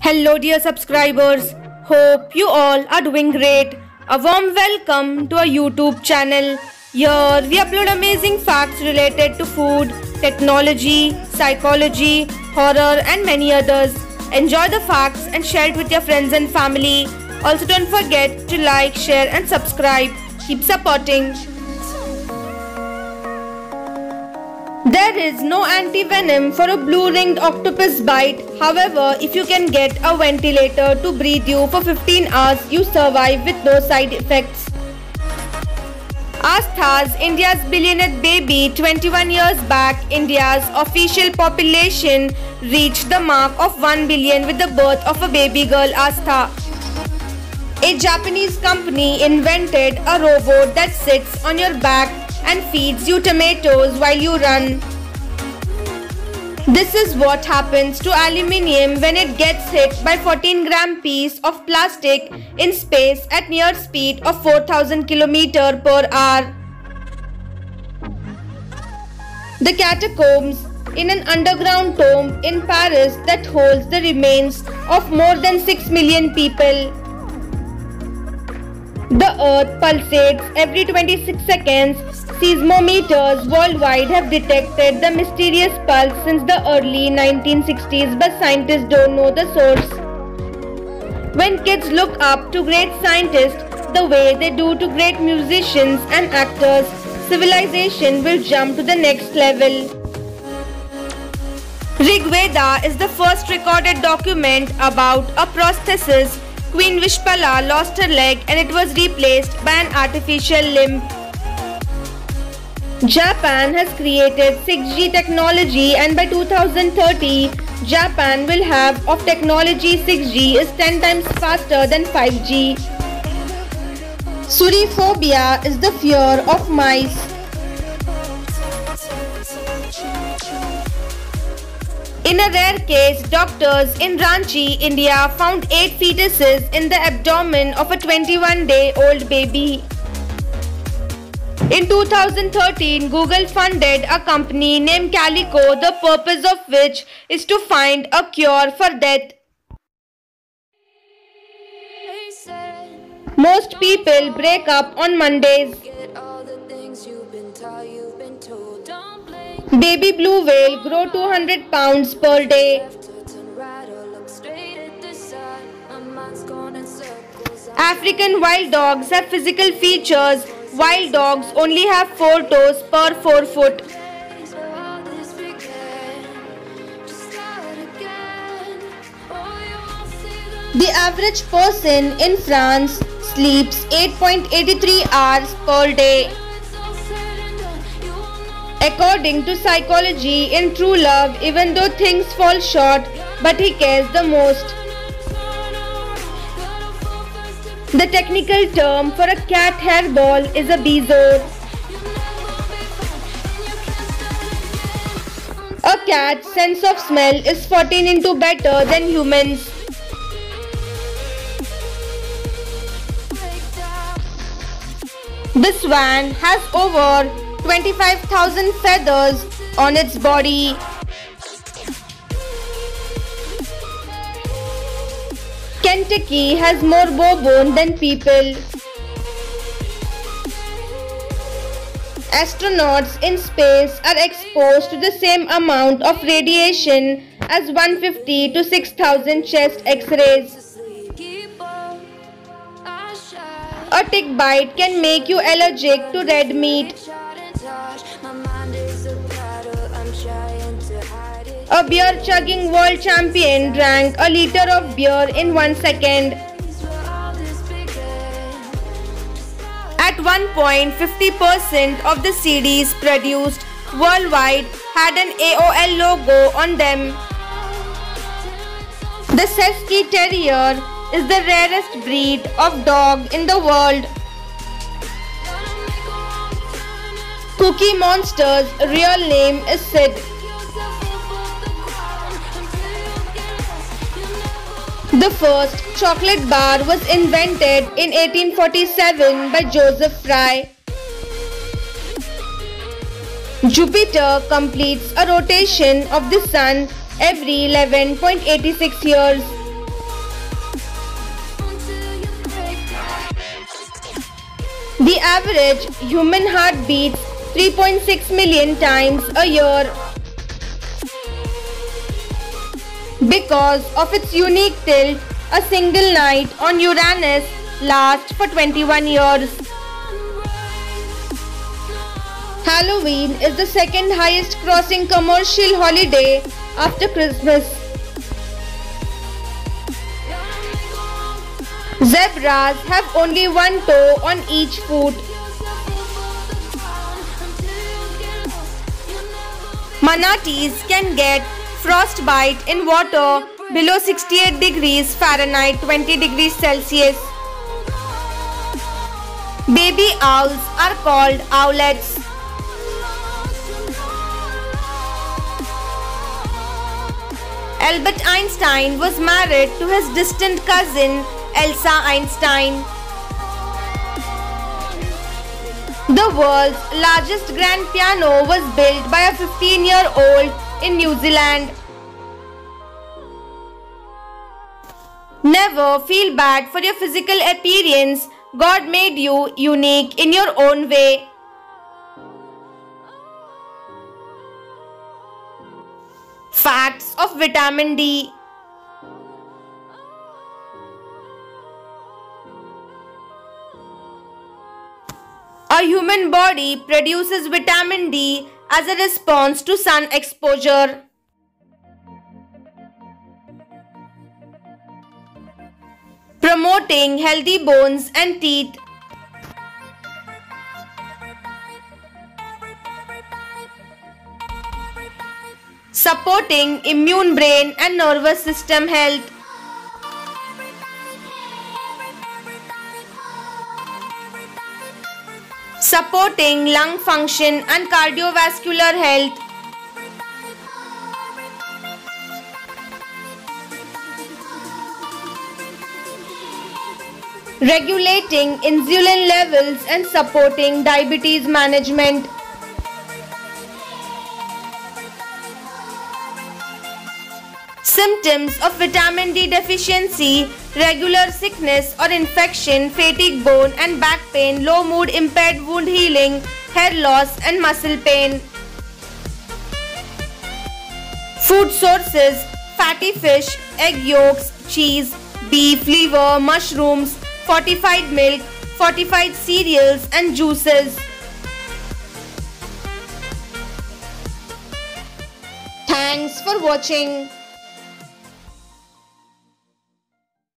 Hello, dear subscribers. Hope you all are doing great. A warm welcome to our YouTube channel. Here we upload amazing facts related to food, technology, psychology, horror, and many others. Enjoy the facts and share it with your friends and family. Also, don't forget to like, share, and subscribe. Keep supporting. There is no anti-venom for a blue-ringed octopus bite. However, if you can get a ventilator to breathe you for 15 hours, you survive with no side effects. Astha's India's billionth baby 21 years back, India's official population reached the mark of 1 billion with the birth of a baby girl Astha. A Japanese company invented a robot that sits on your back and feeds you tomatoes while you run. This is what happens to aluminium when it gets hit by 14 gram piece of plastic in space at near speed of 4000 km per hour. The catacombs in an underground tomb in Paris that holds the remains of more than 6 million people. The earth pulsates every 26 seconds. Seismometers worldwide have detected the mysterious pulse since the early 1960s, but scientists don't know the source. When kids look up to great scientists the way they do to great musicians and actors, civilization will jump to the next level. Rig Veda is the first recorded document about a prosthesis Queen Vishpala lost her leg and it was replaced by an artificial limb. Japan has created 6G technology and by 2030, Japan will have of technology 6G is 10 times faster than 5G. Suriphobia is the fear of mice. In a rare case, doctors in Ranchi, India found 8 fetuses in the abdomen of a 21-day-old baby. In 2013, Google funded a company named Calico, the purpose of which is to find a cure for death. Most people break up on Mondays. Baby blue whale grow 200 pounds per day. African wild dogs have physical features. Wild dogs only have 4 toes per 4 foot. The average person in France sleeps 8.83 hours per day. According to psychology, in true love, even though things fall short, but he cares the most. The technical term for a cat hairball is a bezoar. A cat's sense of smell is 14 into better than humans. The swan has over 25,000 feathers on its body. Kentucky has more bourbon than people. Astronauts in space are exposed to the same amount of radiation as 150 to 6000 chest x-rays. A tick bite can make you allergic to red meat. A beer chugging world champion drank a liter of beer in one second. At one point, 50% of the CDs produced worldwide had an AOL logo on them. The Cesky Terrier is the rarest breed of dog in the world. Cookie Monster's real name is Sid. The first chocolate bar was invented in 1847 by Joseph Fry. Jupiter completes a rotation of the Sun every 11.86 years. The average human heart beats 3.6 million times a year. Because of its unique tilt, a single night on Uranus lasts for 21 years. Halloween is the second highest crossing commercial holiday after Christmas. Zebras have only one toe on each foot. Manatees can get frostbite in water below 68 degrees Fahrenheit 20 degrees Celsius. Baby owls are called owlets. Albert Einstein was married to his distant cousin Elsa Einstein. The world's largest grand piano was built by a 15-year-old in New Zealand. Never feel bad for your physical appearance. God made you unique in your own way. Facts of vitamin D. A human body produces vitamin D as a response to sun exposure. Promoting healthy bones and teeth. Supporting immune brain and nervous system health. Supporting lung function and cardiovascular health. regulating insulin levels and supporting diabetes management. Symptoms of vitamin D deficiency, regular sickness or infection, fatigue bone and back pain, low mood, impaired wound healing, hair loss and muscle pain. Food sources, fatty fish, egg yolks, cheese, beef, liver, mushrooms, fortified milk, fortified cereals and juices. Thanks for watching.